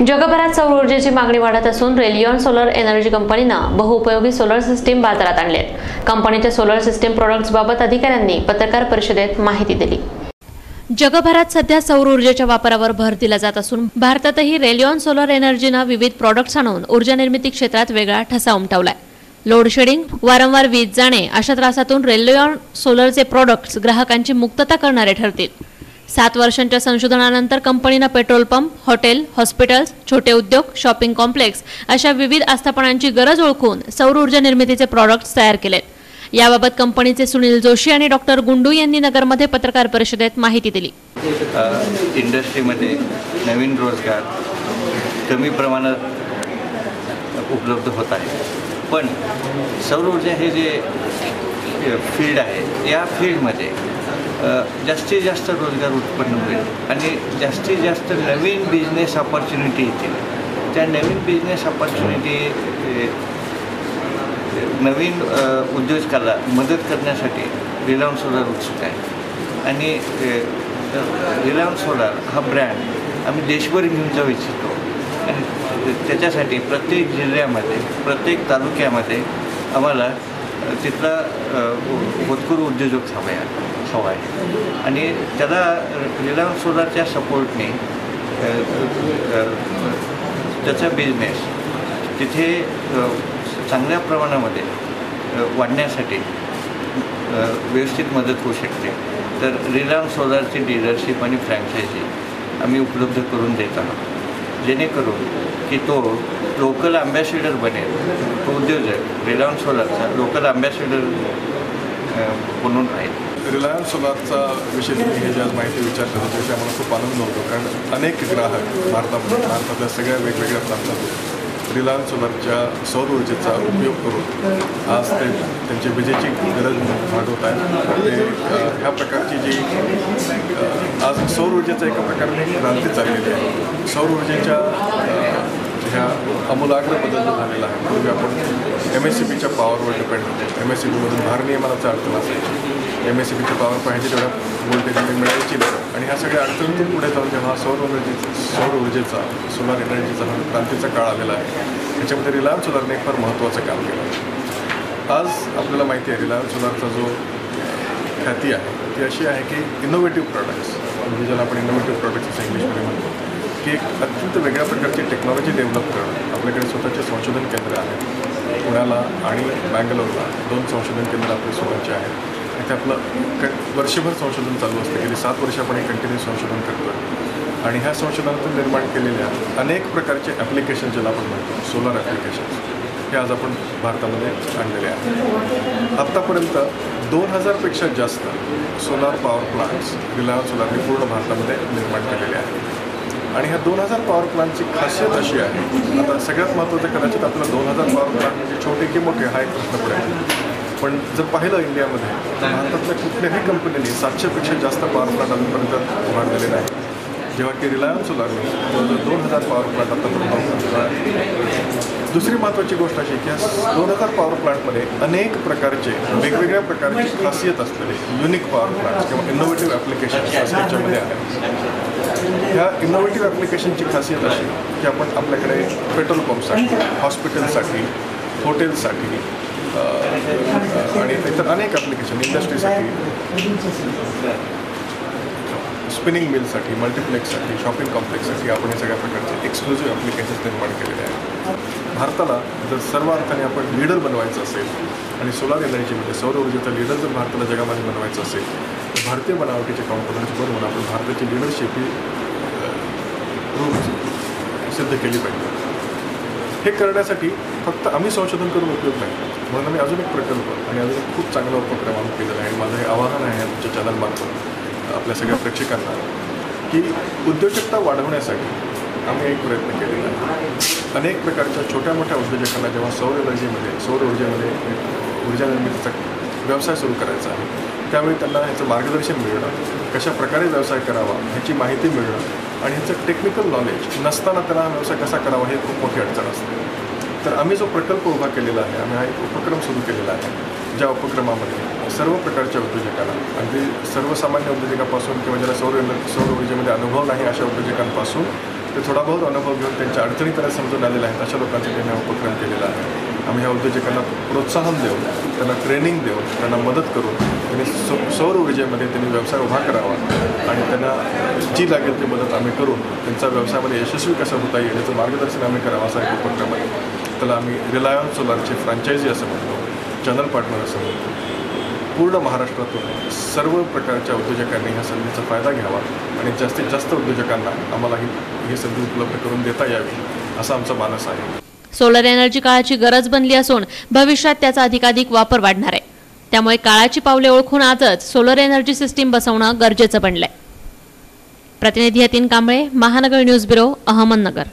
जगभरात सौर ऊर्जेची मागणी वाढत असून रेलियॉन सोलर एनर्जी कंपनीनं बहुउपयोगी सोलर सिस्टीम बाजारात आणले कंपनीच्या सोलर सिस्टीम प्रोडक्ट्सबाबत अधिकाऱ्यांनी पत्रकार परिषदेत माहिती दिली. जगभरात सध्या सौर ऊर्जेच्या वापरावर भर दिला जात असून भारतातही रेलियॉन सोलर एनर्जीनं विविध प्रॉडक्ट्स आणून ऊर्जा निर्मिती क्षेत्रात वेगळा ठसा उमटवलाय. लोड शेडिंग वारंवार वीज जाणे अशा त्रासातून रेलियॉन सोलरचे प्रॉडक्ट्स ग्राहकांची मुक्तता करणारे ठरतील. सात वर्षांच्या संशोधनानंतर कंपनीनं पेट्रोल पंप हॉटेल हॉस्पिटल्स छोटे उद्योग शॉपिंग कॉम्प्लेक्स अशा विविध आस्थापनांची गरज ओळखून सौर ऊर्जा निर्मितीचे प्रॉडक्ट्स तयार केलेत याबाबत कंपनीचे सुनील जोशी आणि डॉक्टर गुंडू यांनी नगरमध्ये पत्रकार परिषदेत माहिती दिली. इंडस्ट्रीमध्ये नवीन रोजगार कमी प्रमाणात उपलब्ध होत आहे. पण सौर ऊर्जा हे जे फील्ड आहे या फील्डमध्ये जास्तीत जास्त रोजगार उत्पन्न होईल आणि जास्तीत जास्त नवीन बिझनेस ऑपॉर्च्युनिटी येतील. त्या नवीन बिझनेस ऑपॉर्च्युनिटी नवीन उद्योजकाला मदत करण्यासाठी रिलायन्स सोलार उत्सुक आहे. आणि रिलायन्स सोलार हा ब्रँड आम्ही देशभर घेऊन जाऊ इच्छितो. आणि त्याच्यासाठी प्रत्येक जिल्ह्यामध्ये प्रत्येक तालुक्यामध्ये आम्हाला तिथला अ, उद्योजक हवा हवा आहे. आणि त्याला रिलायन्स सोलारच्या सपोर्टने त्याचा बिझनेस तिथे चांगल्या प्रमाणामध्ये वाढण्यासाठी व्यवस्थित मदत होऊ शकते. तर रिलायन्स सोलारची डीलरशिप आणि फ्रँचायझी आम्ही उपलब्ध करून देत आहोत. जेणेकरून की तो लोकल अँबॅसेडर बनेल तो उद्योजक रिलायन्स सोलारचा लोकल अँबॅसेडर बनून राहील. रिलायन्स सोलारचा विषय तुम्ही हे ज्या आज माहिती विचारता त्याच्याविषयी आम्हाला खूप आनंद होतो. कारण अनेक ग्राहक भारतामध्ये भारतातल्या सगळ्या वेगवेगळ्या प्रांतातून रिलायन्स सोलारच्या सौर ऊर्जेचा उपयोग करून आज ते त्यांची विजेची गरज भागवत आहेत. ते ह्या प्रकारची जी आज सौर ऊर्जेचा एका प्रकारे क्रांती चाललेली आहे. सौर ऊर्जेच्या ह्या अमूलाग्र बदल जो झालेला आहे. पूर्वी आपण एम एस सी बीच्या पॉवरवर डिपेंड होतो. एम एस सी बीमधून भारनियमनाचा अडचण असायची एम एस सी बीची पॉवर पाहिजे तेवढ्या व्होल्टेज मिळायची नाही. आणि ह्या सगळ्या अडचणीतून पुढे जाऊन जेव्हा सौर ऊर्जेचा सौर ऊर्जेचा सोलार एनर्जीचा हा क्रांतीचा काळ आलेला आहे. त्याच्यामध्ये रिलायन्स सोलारने एक फार महत्त्वाचं काम केलं. आज आपल्याला माहिती आहे रिलायन्स सोलारचा जो ख्याती आहे ती अशी आहे की इनोव्हेटिव्ह प्रॉडक्ट्स म्हणजे ज्याला आपण इनोव्हेटिव्ह प्रॉडक्ट्स असं इंग्लिशमध्ये म्हणतो की एक अत्यंत वेगळ्या प्रकारची टेक्नॉलॉजी डेव्हलप करणं. आपल्याकडे स्वतःचे संशोधन केंद्र आहेत. पुण्याला आणि बँगलोरला दोन संशोधन केंद्र आपले स्वतःचे आहेत. आणि ते आपलं क वर्षभर संशोधन चालू असतं. गेली सात वर्ष आपण हे कंटिन्यू संशोधन करतो आणि ह्या संशोधनातून निर्माण केलेल्या अनेक प्रकारचे ॲप्लिकेशन ज्याला आपण म्हणतो सोलर ॲप्लिकेशन्स हे आज आपण भारतामध्ये आणलेले आहेत. आत्तापर्यंत दोन हजारपेक्षा जास्त सोलार पॉवर प्लांट्स रिलायन्स सोलारने पूर्ण भारतामध्ये निर्माण केलेले आहेत. आणि ह्या दोन हजार पॉवर प्लांटची खासियत अशी आहे आता सगळ्यात महत्त्वाचं कदाचित आपलं दोन हजार पॉवर प्लांट म्हणजे छोटे की मोठे हा एक प्रश्न पडेल पण जर पाहिलं इंडियामध्ये तर भारतातल्या कुठल्याही कंपनीने सातशेपेक्षा जास्त पॉवर प्लांट अजूनपर्यंत उभारलेले नाही जेव्हा की रिलायन्स सोलारने जवळजवळ दोन हजार पॉवर प्लांट आतापर्यंत दुसरी महत्त्वाची गोष्ट अशी की दोन हजार पॉवर प्लांटमध्ये अनेक प्रकारचे वेगवेगळ्या प्रकारचे खासियत असलेले युनिक पॉवर प्लांट्स किंवा इनोव्हेटिव्ह ॲप्लिकेशन्स असं याच्यामध्ये आहेत. ह्या इनोव्हेटिव्ह ॲप्लिकेशनची खासियत अशी की आपण आपल्याकडे पेट्रोल पंपसाठी हॉस्पिटलसाठी हॉटेलसाठी आणि इतर अनेक ॲप्लिकेशन इंडस्ट्रीसाठी स्पिनिंग मिलसाठी मल्टिप्लेक्ससाठी शॉपिंग कॉम्प्लेक्ससाठी आपण हे सगळ्या प्रकारचे एक्सक्लुझिव्ह ॲप्लिकेशन्स निर्माण केलेले आहेत. भारताला जर सर्व अर्थाने आपण लीडर बनवायचं असेल आणि सोलार एनर्जीमध्ये म्हणजे सौर ऊर्जेचा लीडर जर भारताला जगामध्ये बनवायचं असेल तर भारतीय बनावटीचे कॉम्पोनंट्स बनवून आपण भारताची लिडरशिप ही सिद्ध केली पाहिजे. हे करण्यासाठी फक्त आम्ही संशोधन करून उपयोग नाही म्हणून आम्ही अजून एक प्रकल्प आणि अजून एक खूप चांगला उपक्रम आम्ही केलेला आहे. माझं हे आवाहन आहे आमच्या चॅनलमार्फत आपल्या सगळ्या प्रेक्षकांना की उद्योजकता वाढवण्यासाठी आम्ही एक प्रयत्न केलेला आहे. अनेक प्रकारच्या छोट्या मोठ्या उद्योजकांना जेव्हा सौर एनर्जीमध्ये सौर ऊर्जेमध्ये ऊर्जा निर्मितीचा व्यवसाय सुरू करायचा आहे त्यावेळी त्यांना ह्याचं मार्गदर्शन मिळणं कशा प्रकारे व्यवसाय करावा ह्याची माहिती मिळणं आणि ह्याचं टेक्निकल नॉलेज नसताना त्यांना हा व्यवसाय कसा करावा हे खूप मोठी अडचण असते. तर आम्ही जो प्रकल्प उभा केलेला आहे आम्ही हा एक उपक्रम सुरू केलेला आहे ज्या उपक्रमामध्ये सर्व प्रकारच्या उद्योजकांना अगदी सर्वसामान्य उद्योजकापासून किंवा ज्याला सौर सौर ऊर्जेमध्ये अनुभव नाही अशा उद्योजकांपासून ते थोडा बहुत अनुभव घेऊन त्यांच्या अडचणी त्यांना समजून आलेल्या आहेत अशा लोकांचा त्यांनी उपक्रम केलेला आहे. आम्ही ह्या उद्योजकांना प्रोत्साहन देऊन त्यांना ट्रेनिंग देऊन त्यांना मदत करून त्यांनी सौ सौर ऊर्जेमध्ये त्यांनी व्यवसाय उभा करावा आणि त्यांना जी लागेल ती मदत आम्ही करून त्यांचा व्यवसायामध्ये यशस्वी कसा होता येईल याचं मार्गदर्शन आम्ही करावं असा एक उपक्रम आहे. त्याला आम्ही रिलायन्स सोलारचे फ्रँचायझी असं म्हणतो चॅनल पार्टनर असं म्हणतो. पूर्ण महाराष्ट्रातून सर्व प्रकारच्या उद्योजकांनी ह्या संधीचा फायदा घ्यावा आणि जास्तीत जास्त उद्योजकांना आम्हाला ही ही संधी उपलब्ध करून देता यावी असा आमचा मानस आहे. सोलर एनर्जी काळाची गरज बनली असून भविष्यात त्याचा अधिकाधिक वापर वाढणार आहे. त्यामुळे काळाची पावले ओळखून आजच सोलर एनर्जी सिस्टीम बसवणं गरजेचं बनलंय. प्रतिनिधी यतीन कांबळे महानगर न्यूज ब्युरो अहमदनगर.